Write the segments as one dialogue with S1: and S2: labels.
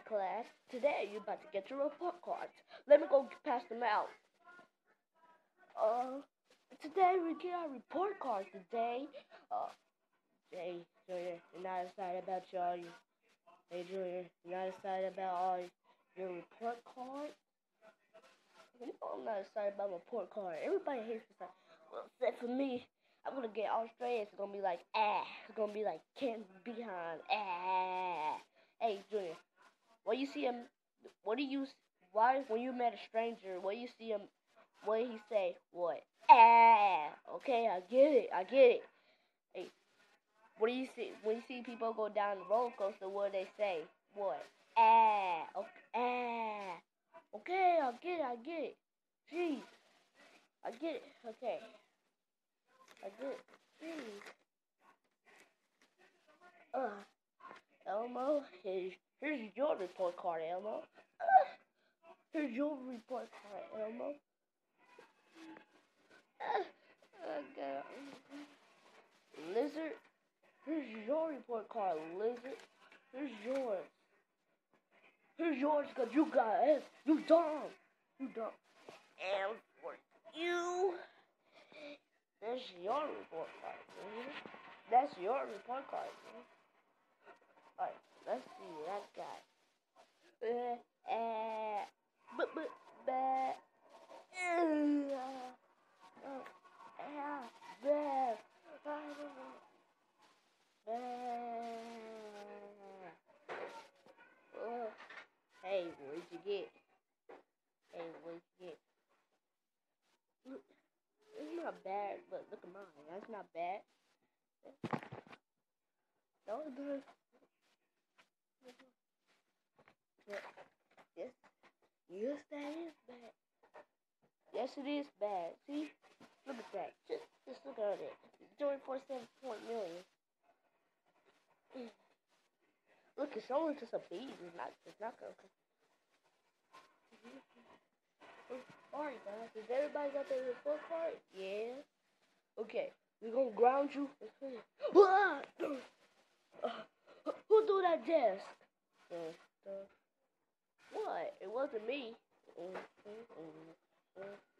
S1: class. Today you're about to get your report cards. Let me go pass them out. Uh, today we get our report cards today. Uh, hey, Junior, you're not excited about your, you, hey, Junior, you're not excited about all your report cards? You know I'm not excited about my report card. Everybody hates this. Well, except for me. I'm gonna get Australia. It's gonna be like ah. It's gonna be like Ken behind ah. Hey Junior, when you see him, what do you? Why when you met a stranger, what you see him? What he say? What? Ah. Okay, I get it. I get it. Hey, what do you see when you see people go down the roller coaster? What do they say? What? Ah. Okay. Ah. Okay, I get it. I get it. Jeez. I get it. Okay. I did. Jeez. Uh, Elmo, here's, here's your report card, Elmo. Here's your report card, Elmo. Okay. Lizard, here's your report card, Lizard. Here's yours. Here's yours because you got it. You dumb. You dumb. And for you. That's your report card. That's your report card. Let's see what I got. Uh, uh, but, but, but, uh, uh, uh, uh, hey, what'd you get? Hey, what'd you get? It's not bad, but look at mine. That's not bad. That was good. Yes. Yes, that is bad. Yes, it is bad. See? Look at that. Just, just look at it. Join for seven point million. Mm. Look, it's only just a baby. It's not. It's not gonna. Mm-hmm. Alright guys, is everybody got their report card? Yeah. Okay, we're gonna ground you. Ah! Uh, who threw that desk? what? It wasn't me. Mm-hmm. Mm-hmm.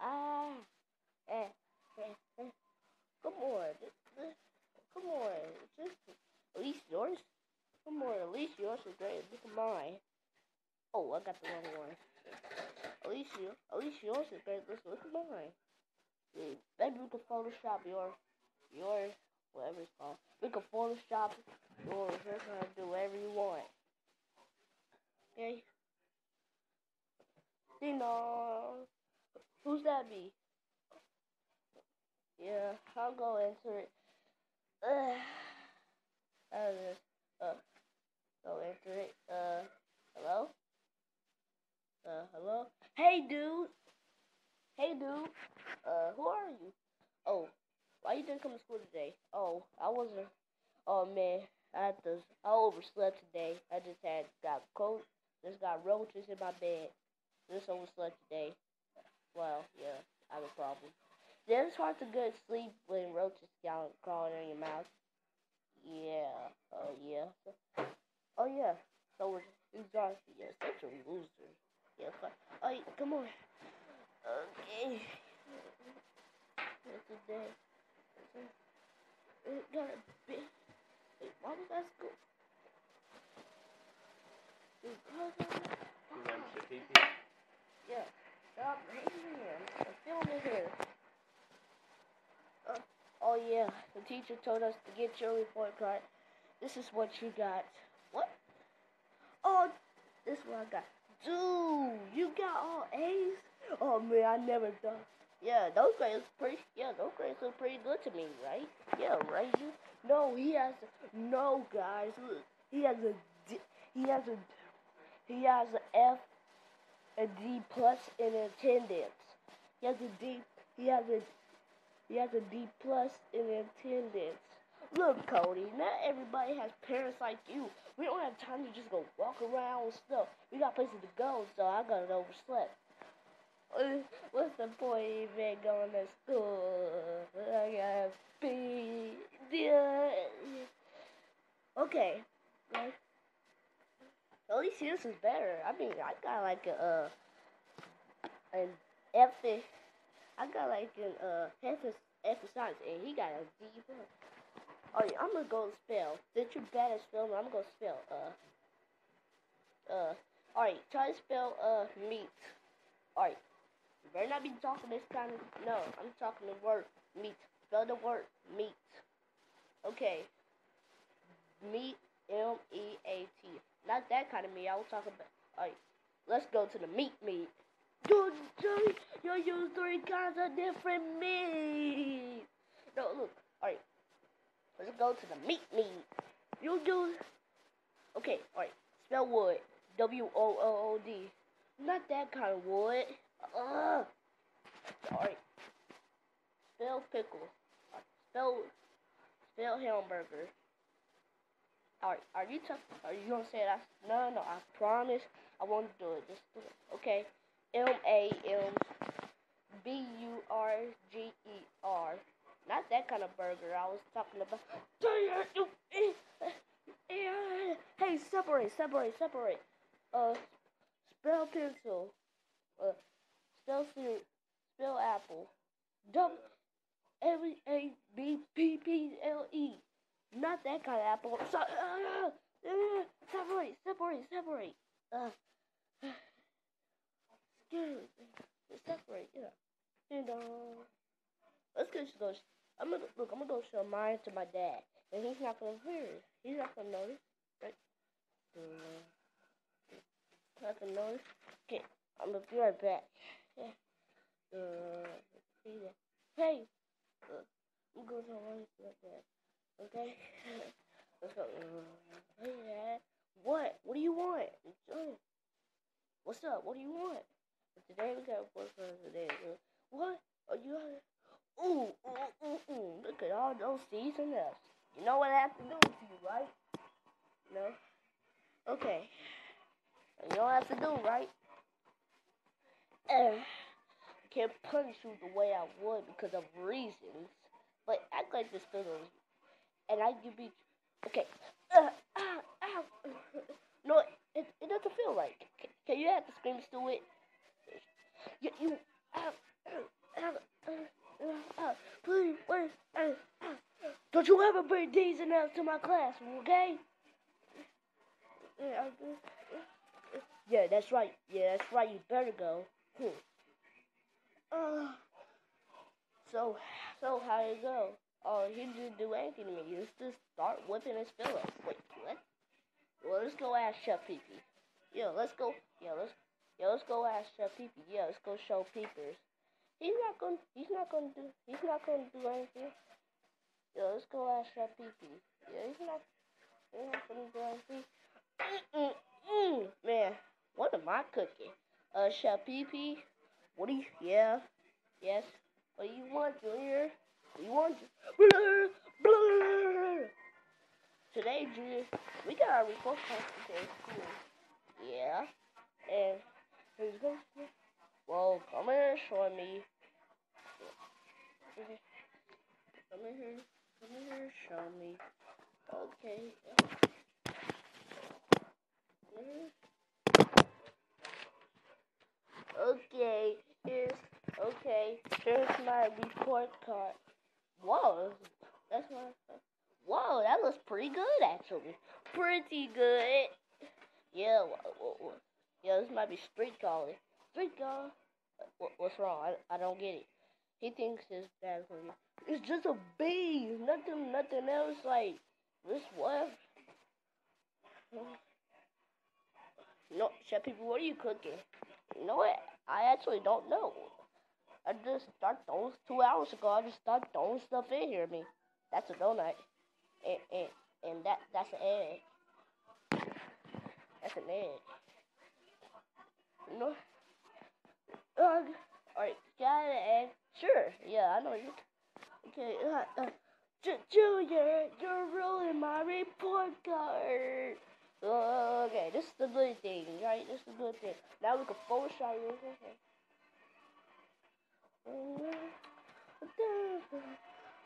S1: Ah, eh, eh, eh. Come on, come on, just at least yours. Come on, at least yours is great. Look at mine. Oh, I got the wrong one. At least you, at least yours is great. Look at mine. Maybe we can Photoshop your, your, whatever it's called. We can Photoshop yours. We're do whatever you want. Okay. Dino. Who's that be? Yeah, I'll go answer it. Uh, uh, so answer it. Uh, hello? Uh, hello? Hey, dude! Hey, dude! Uh, who are you? Oh, why you didn't come to school today? Oh, I wasn't. Oh, man. I to. I overslept today. I just had got cold. Just got roaches in my bed. Just overslept today. Well, yeah, I have a problem. Yeah, it's hard to get sleep when roaches crawling in your mouth. Yeah. Oh yeah. Oh yeah. So we're exhausted. Yeah, such a loser. Yeah. Fine. Oh, yeah, come on. Okay. That's a day. Got a bit. Why was that school? Yeah. Stop hating him. I'm filming here. Uh, oh yeah, the teacher told us to get your report card. This is what you got. What? Oh, this is what I got. Dude, you got all A's? Oh man, I never thought. Yeah, those grades pretty. Yeah, those grades look pretty good to me, right? Yeah, right. You? No, he has. No, guys. He has a. D, he has a. He has an F, a D plus in attendance. He has a D. He has a he has a D plus in attendance. Look, Cody, not everybody has parents like you. We don't have time to just go walk around and stuff. We got places to go, so I gotta overslept. What's the point of even going to school? Okay. Like, at least this is better. I mean, I got like a, uh, an F. I got like an uh, F, F science, and he got a D. Oh yeah, I'm gonna go spell. Since you're bad spelling, I'm gonna spell. Uh. Uh. All right, try to spell uh meat. All right. You better not be talking this kind. No, I'm talking the word meat. Spell the word meat. Okay. Meat. M E A T. Not that kind of meat. I was talking about. Alright, let's go to the meat meat. You, you, you use three kinds of different meat. No, look. Alright, let's go to the meat meat. You do. Okay, alright. Spell wood. W O O O D. Not that kind of wood. Uh. Alright. Spell pickle. Spell. Spell hamburger. Alright, are you tough? Are you gonna say that? No, no, I promise I won't do it. Just do it. Okay. M A M B U R G E R. Not that kind of burger. I was talking about. Hey, separate, separate, separate. Uh, spell pencil. Uh, spell. Spell apple. W A B P P L E. Not that kind of apple. So, uh, uh, separate, separate, separate. Uh, excuse Separate, yeah. And, uh, let's go, go. I'm gonna, look, I'm gonna go show mine to my dad. And he's not gonna hear it. He's not gonna notice, right? Uh, not gonna notice. Okay, I'm gonna be right back. Yeah. Uh. Hey! Uh, going to my dad. Okay? Let's go. What? What do you want? What's up? What do you want? Today we got four friends today. What? Are you? Ooh, ooh, ooh, ooh. Look at all those C's and F's. You know what I have to do with you, right? No? Okay. You I have to do, right? Uh, can't punish you the way I would because of reasons. But act like this still and I you okay. Uh. No, it, it doesn't feel like. Can, can you have the screams to it? You, you ow, ow, please, don't you ever bring these enough to my class, okay? Yeah, that's right. Yeah, that's right. You better go. Hmm. Uh, so, so how did it go? Oh, he didn't do anything to me. He just start whipping his pillow. Wait, what? Well, let's go ask Chef. Yeah, let's go. Yeah, let's. Yeah, let's go ask Chef. Yeah, let's go show Peepers. He's not gonna. He's not gonna do. He's not gonna do anything. Yeah, let's go ask Chef. Yeah, he's not. He's not gonna do anything. Mm, mm, mm. Man, what am I cooking? Uh, Chef. What do you? Yeah. Yes. What do you want, Junior? We want today, Junior. We got our report card today. Cool. Yeah. And who's going to Well, come here, and show me. Come here. Come here, show me. Okay. Okay, here's okay. Here's my report card. Whoa, that's my. Whoa, that looks pretty good actually. Pretty good. Yeah, yeah. This might be street calling. Street call. What's wrong? I, I don't get it. He thinks it's bad for you. It's just a. Nothing, nothing else. Like this. What? No, chef Pee Pee, what are you cooking? You know what? I actually don't know. I just start throwing two hours ago. I just start throwing stuff in here. I mean, that's a donut, and and and that that's an egg. That's an egg. Know. Uh, all right, got an egg. Sure. Yeah, I know you. Okay. Uh, uh, Junior, you're ruining my report card. Okay, this is the good thing, right? This is the good thing. Now we can Photoshop you.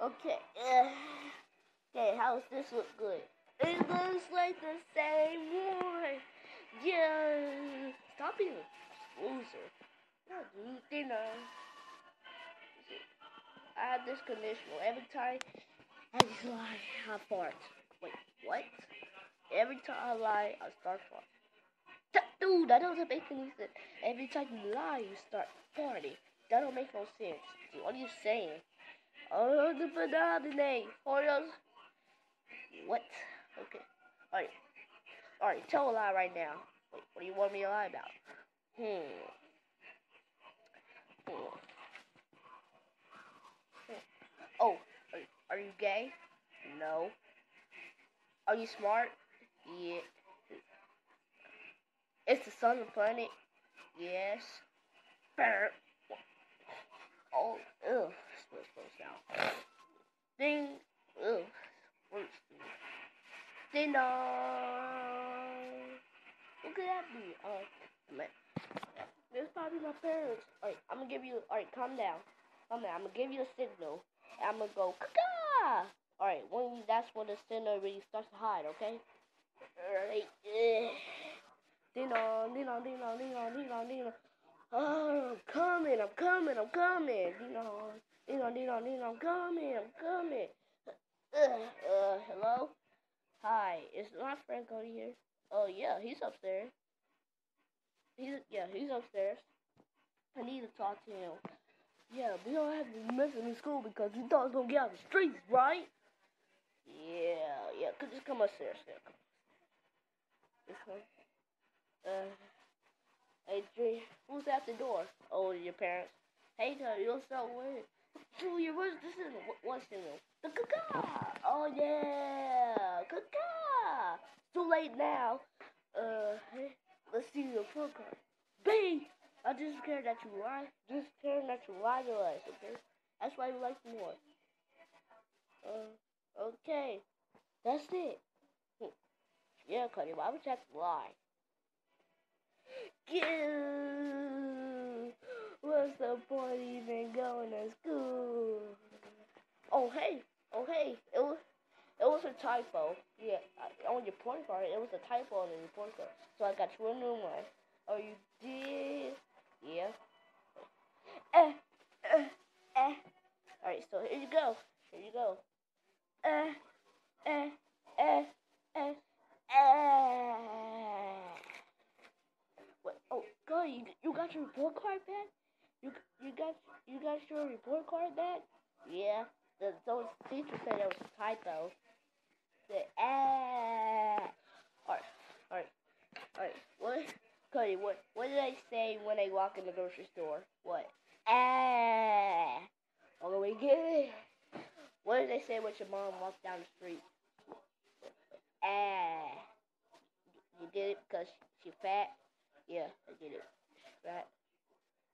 S1: Okay. Uh, okay, how's this look good? It looks like the same one. Yeah. Stop being a loser. Not do dinner. I have this conditional. Every time I lie, I fart. Wait, what? Every time I lie, I start farting. Dude, that doesn't make any sense. Every time you lie, you start farting. That don't make no sense. What are you saying? Oh, the banana Oreos. What? Okay. Alright. Alright, tell a lie right now. Wait, what do you want me to lie about? Hmm. Hmm. Oh, are, are you gay? No. Are you smart? Yeah. It's the sun the planet? Yes. Oh, ugh. Split close down. Ding. Ugh. Dong. Look at that be. Uh, this probably my parents. Alright, I'm gonna give you. Alright, calm down. Calm down. I'm gonna give you a signal. I'm gonna go. Caca. Alright, when that's when the signal really starts to hide. Okay. Alright. Ding dong, ding dong, ding dong, ding dong, ding dong, ding dong. Oh, I'm coming, I'm coming, I'm coming. Ding dong, ding dong, ding dong, ding dong, I'm coming, I'm coming. Uh, uh, hello? Hi, is my friend Cody here? Oh, yeah, he's upstairs. He's, yeah, he's upstairs. I need to talk to him. Yeah, we don't have to mess in school because we thought gonna get out the streets, right? Yeah, yeah, Could just come upstairs. Come. This one. Uh, hey, Dre, who's at the door? Oh, your parents. Hey, Tony, you're so weird. Julia, what's this is? What's in it? The caca. Oh yeah, caca. Too late now. Uh, hey, let's see your card. Bang! I just care that you lie. Just care that you lie to us. Okay, that's why you like more. Uh, okay, that's it. Yeah, Cody, why would you have to lie? What's the point even going to school? Oh hey, oh hey, it was it was a typo. Yeah, on your point card, it was a typo on your point card. So I got you a new one. Oh, you did? Yeah. Eh, eh, eh. All right, so here you go. Here you go. Eh, eh, eh, eh, eh. Oh, you you got your report card back? You you got you got your report card back? Yeah. The those teacher said it was a typo. The ah. Alright, alright, alright. What? Cody, what what did I say when I walk in the grocery store? What? Ah. Oh, we get it. What did they say when your mom walked down the street? Ah. You get it because she's fat? Yeah, I get it. Right.